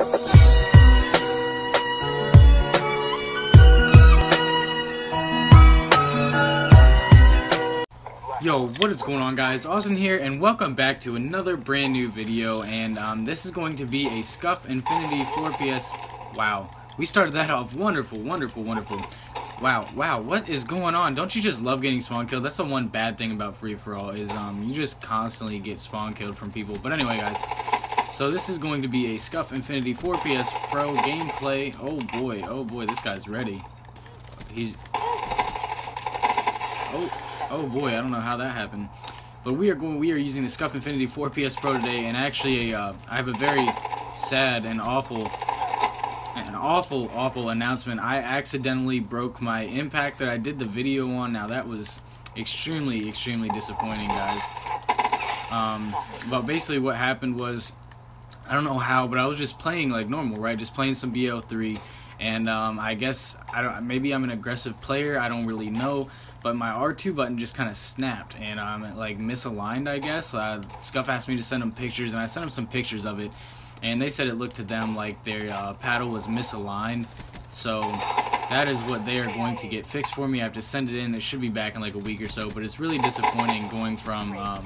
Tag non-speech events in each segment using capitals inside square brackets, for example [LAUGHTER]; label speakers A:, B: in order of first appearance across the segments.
A: Yo, what is going on guys? Austin here and welcome back to another brand new video and um, this is going to be a Scuf Infinity 4PS Wow, we started that off wonderful, wonderful, wonderful Wow, wow, what is going on? Don't you just love getting spawn killed? That's the one bad thing about free-for-all is um, you just constantly get spawn killed from people But anyway guys, so this is going to be a Scuf Infinity 4PS Pro gameplay Oh boy, oh boy, this guy's ready He's... Oh, Oh boy, I don't know how that happened. But we are going. We are using the Scuf Infinity 4 PS Pro today, and actually, uh, I have a very sad and awful, an awful, awful announcement. I accidentally broke my impact that I did the video on. Now that was extremely, extremely disappointing, guys. Um, but basically, what happened was, I don't know how, but I was just playing like normal, right? Just playing some BO3 and um, I guess I don't. Maybe I'm an aggressive player. I don't really know. But my R2 button just kind of snapped and I'm um, like misaligned. I guess. Uh, Scuf asked me to send him pictures, and I sent him some pictures of it. And they said it looked to them like their uh, paddle was misaligned. So that is what they are going to get fixed for me. I have to send it in. It should be back in like a week or so. But it's really disappointing going from. Um,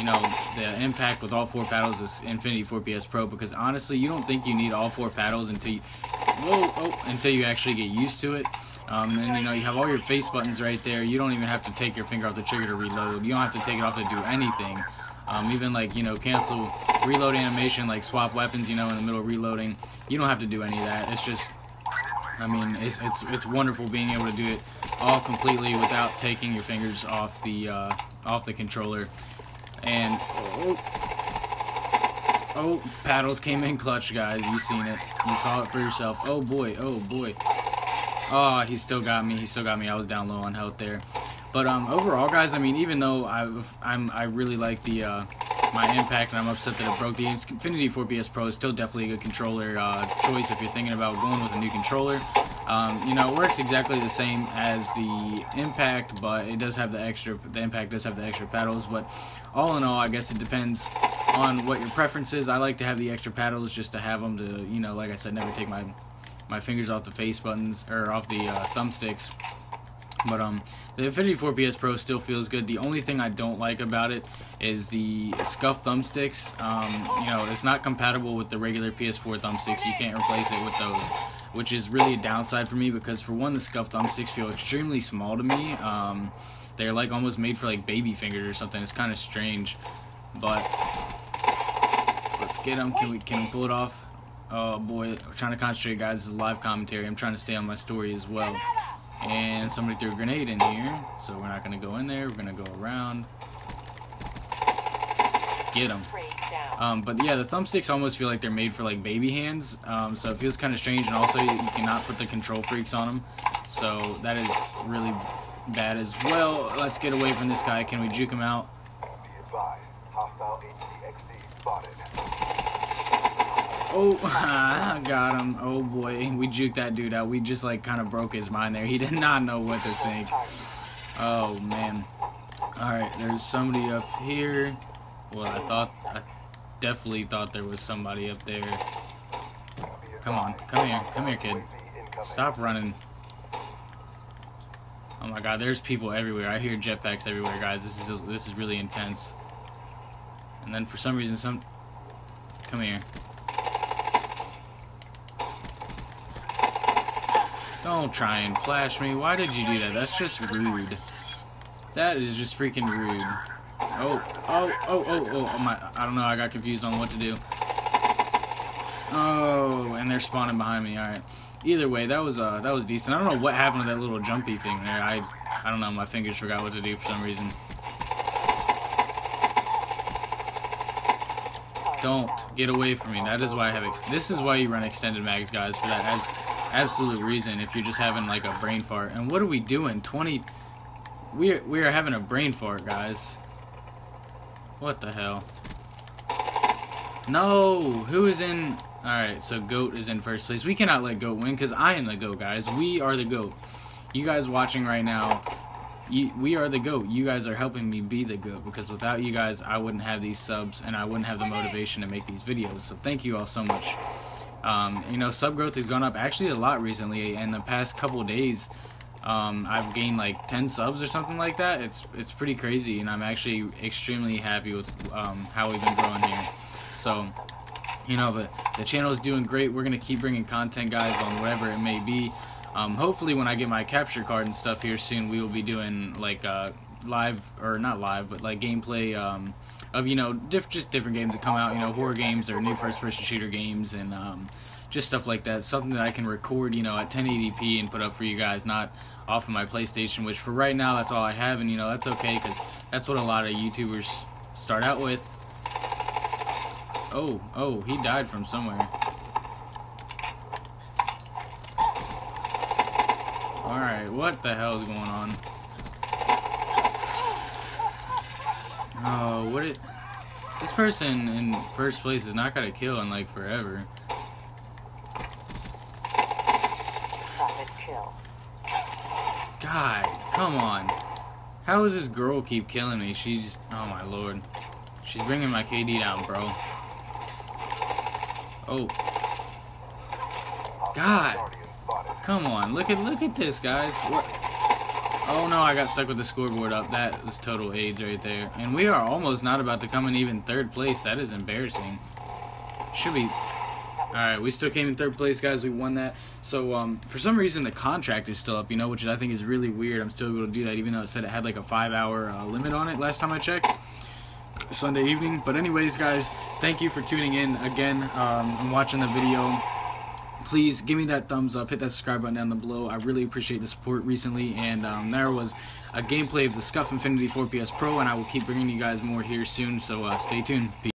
A: you know, the impact with all four paddles is Infinity 4PS Pro because honestly, you don't think you need all four paddles until you, whoa, oh, until you actually get used to it. Um, and you know, you have all your face buttons right there. You don't even have to take your finger off the trigger to reload. You don't have to take it off to do anything. Um, even like, you know, cancel reload animation, like swap weapons, you know, in the middle of reloading. You don't have to do any of that. It's just, I mean, it's, it's, it's wonderful being able to do it all completely without taking your fingers off the, uh, off the controller. And, oh, oh, paddles came in clutch, guys. You seen it. You saw it for yourself. Oh, boy. Oh, boy. Oh, he still got me. He still got me. I was down low on health there. But um, overall, guys, I mean, even though I I'm I really like the uh, my impact and I'm upset that it broke the Infinity 4PS Pro is still definitely a good controller uh, choice if you're thinking about going with a new controller. Um, you know, it works exactly the same as the Impact, but it does have the extra, the Impact does have the extra paddles, but all in all, I guess it depends on what your preference is. I like to have the extra paddles just to have them to, you know, like I said, never take my, my fingers off the face buttons, or off the uh, thumbsticks. But um, the Infinity 4 PS Pro still feels good. The only thing I don't like about it is the Scuf thumbsticks. Um, you know, it's not compatible with the regular PS4 thumbsticks. You can't replace it with those which is really a downside for me because for one, the Scuf thumbsticks feel extremely small to me. Um, they're like almost made for like baby fingers or something. It's kind of strange, but let's get them. Can we can we pull it off? Oh boy, we're trying to concentrate, guys. This is live commentary. I'm trying to stay on my story as well. And somebody threw a grenade in here, so we're not gonna go in there. We're gonna go around. Get them. Um, but yeah, the thumbsticks almost feel like they're made for like baby hands, um, so it feels kind of strange. And also, you, you, cannot put the KontrolFreeks on them, so that is really bad as well. Let's get away from this guy. Can we juke him out? Oh, [LAUGHS] I got him. Oh boy, we juked that dude out. We just like kind of broke his mind there. He did not know what to think. Oh man. Alright, there's somebody up here. Well, I thought, I definitely thought there was somebody up there. Come on, come here, come here, kid. Stop running. Oh my god, there's people everywhere. I hear jetpacks everywhere, guys. This is this is really intense. And then for some reason, some... Come here. Don't try and flash me. Why did you do that? That's just rude. That is just freaking rude. Oh, oh, oh, oh, oh, oh my, I don't know, I got confused on what to do. Oh, and they're spawning behind me, alright. Either way, that was, uh, that was decent. I don't know what happened to that little jumpy thing there. I, I don't know, my fingers forgot what to do for some reason. Don't get away from me. That is why I have, this is why you run extended mags, guys, for that abs absolute reason, if you're just having, like, a brain fart. And what are we doing? 20, we're, we are having a brain fart, guys. What the hell? No! Who is in... Alright, so GOAT is in first place. We cannot let GOAT win, because I am the GOAT, guys. We are the GOAT. You guys watching right now, you, we are the GOAT. You guys are helping me be the GOAT, because without you guys, I wouldn't have these subs, and I wouldn't have the motivation to make these videos. So thank you all so much. Um, you know, sub growth has gone up actually a lot recently. In the past couple days, um, I've gained like 10 subs or something like that. It's it's pretty crazy, and I'm actually extremely happy with um, how we've been growing here. So, you know, the the channel is doing great. We're gonna keep bringing content, guys, on whatever it may be. Um, hopefully, when I get my capture card and stuff here soon, we will be doing like uh, live or not live, but like gameplay um, of you know diff just different games that come out. You know, horror games or new first-person shooter games and um, just stuff like that. Something that I can record, you know, at 1080p and put up for you guys, not off of my PlayStation. Which for right now, that's all I have, and you know that's okay because that's what a lot of YouTubers start out with. Oh, oh, he died from somewhere. Alright, what the hell is going on? Oh, what it... This person in first place is not gonna kill in, like, forever. God, come on. How does this girl keep killing me? She's... Oh, my lord. She's bringing my KD down, bro. Oh. God. Come on, look at look at this, guys. What? Oh no, I got stuck with the scoreboard up. That was total AIDS right there. And we are almost not about to come in even third place. That is embarrassing. Should be. Alright, we still came in third place, guys. We won that. So, um, for some reason, the contract is still up, you know, which I think is really weird. I'm still able to do that, even though it said it had like a five-hour uh, limit on it last time I checked. Sunday evening. But anyways, guys, thank you for tuning in again um, and watching the video please give me that thumbs up, hit that subscribe button down below. I really appreciate the support recently, and um, there was a gameplay of the Scuf Infinity 4PS Pro, and I will keep bringing you guys more here soon, so uh, stay tuned. Peace.